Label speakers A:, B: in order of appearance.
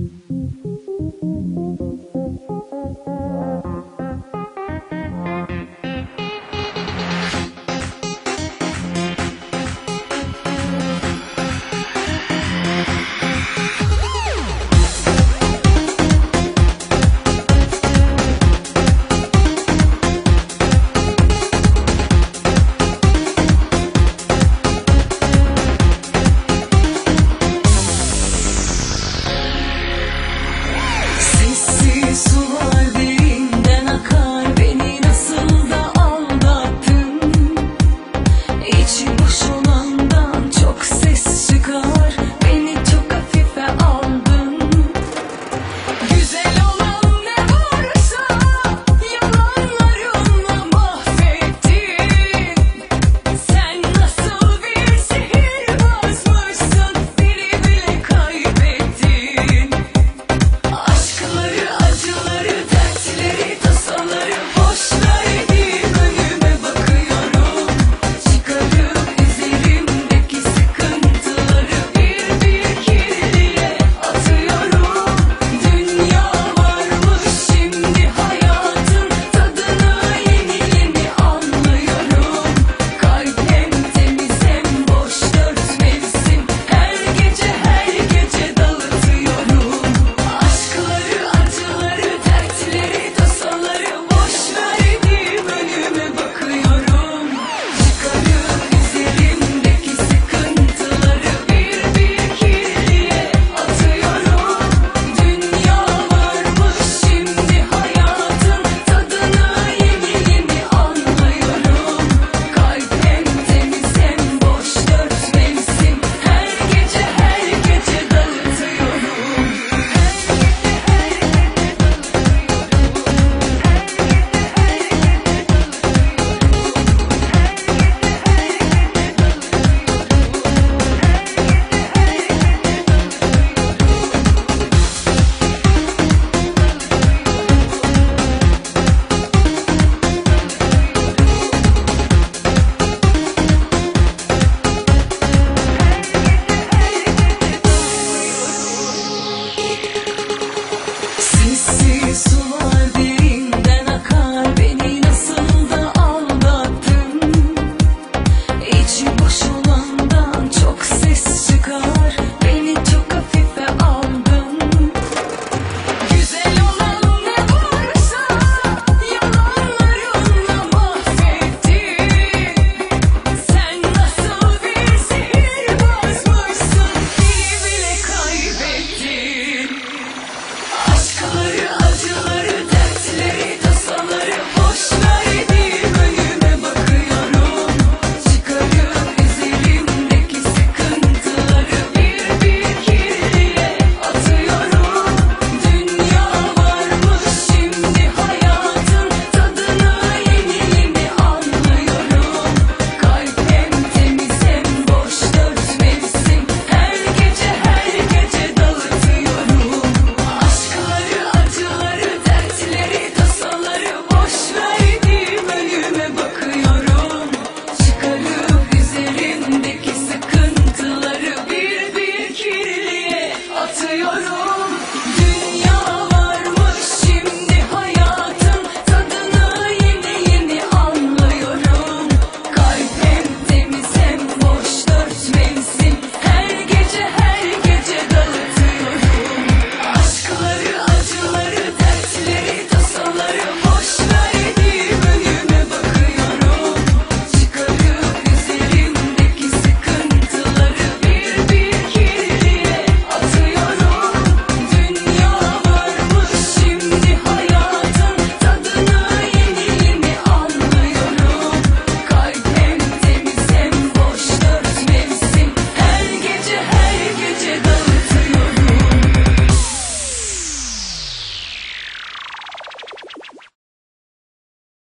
A: Thank you. chaos.